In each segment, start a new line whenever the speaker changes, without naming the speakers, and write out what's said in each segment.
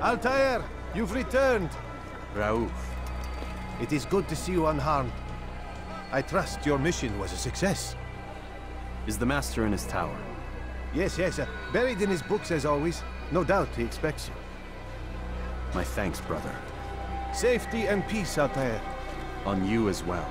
Altair, you've returned.
Raouf.
It is good to see you unharmed. I trust your mission was a success.
Is the Master in his tower?
Yes, yes, uh, buried in his books as always. No doubt he expects you.
My thanks, brother.
Safety and peace, Altair.
On you as well.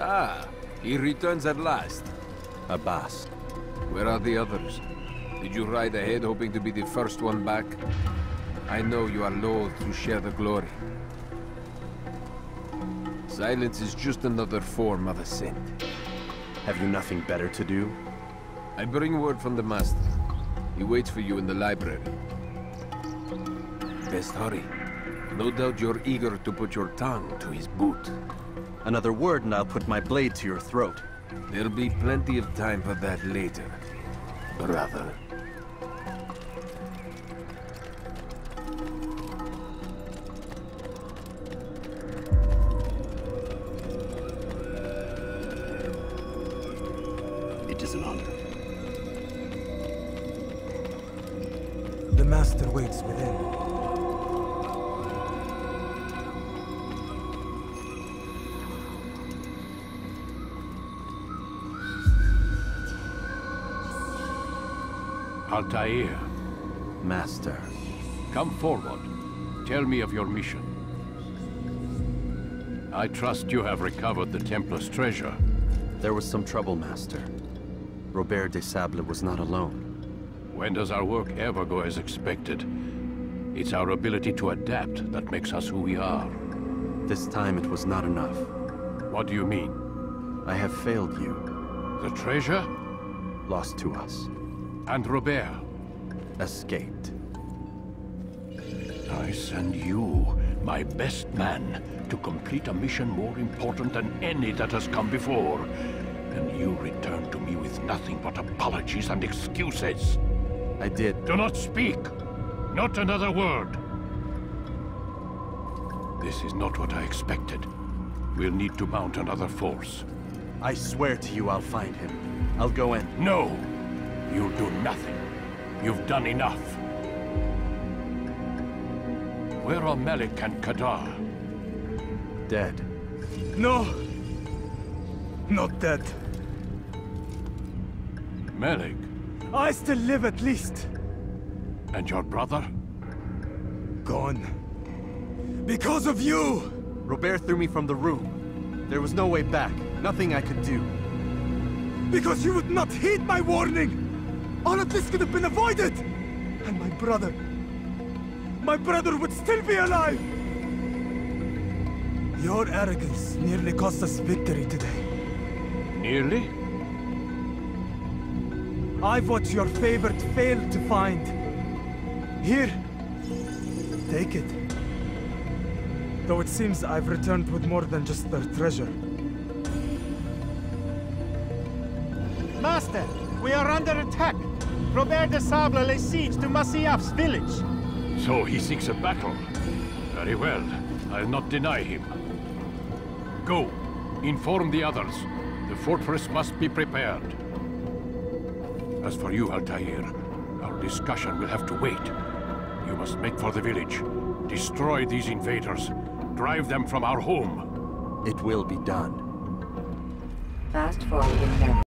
Ah, he returns at last.
Abbas.
Where are the others? Did you ride ahead hoping to be the first one back? I know you are loath to share the glory. Silence is just another form of assent.
Have you nothing better to do?
I bring word from the Master. He waits for you in the library. Best hurry. No doubt you're eager to put your tongue to his boot.
Another word and I'll put my blade to your throat.
There'll be plenty of time for that later, brother.
It is an honor.
The Master waits within.
Altair,
Master.
come forward. Tell me of your mission. I trust you have recovered the Templar's treasure.
There was some trouble, Master. Robert de Sable was not alone.
When does our work ever go as expected? It's our ability to adapt that makes us who we are.
This time it was not enough.
What do you mean?
I have failed you.
The treasure?
Lost to us.
And Robert?
Escaped.
I send you, my best man, to complete a mission more important than any that has come before. And you return to me with nothing but apologies and excuses.
I did.
Do not speak! Not another word! This is not what I expected. We'll need to mount another force.
I swear to you I'll find him. I'll go in.
No! You'll do nothing. You've done enough. Where are Malik and Kadar?
Dead.
No! Not dead.
Malik?
I still live at least.
And your brother?
Gone. Because of you!
Robert threw me from the room. There was no way back. Nothing I could do.
Because you would not heed my warning! All of this could have been avoided! And my brother... My brother would still be alive! Your arrogance nearly cost us victory today.
Nearly?
I've what your favorite failed to find. Here. Take it. Though it seems I've returned with more than just their treasure.
Master, we are under attack. Robert de Sable lays siege to Masyaf's village.
So he seeks a battle. Very well. I'll not deny him. Go. Inform the others. The fortress must be prepared. As for you, Altair, our discussion will have to wait. You must make for the village. Destroy these invaders. Drive them from our home.
It will be done.
Fast forwarding memory.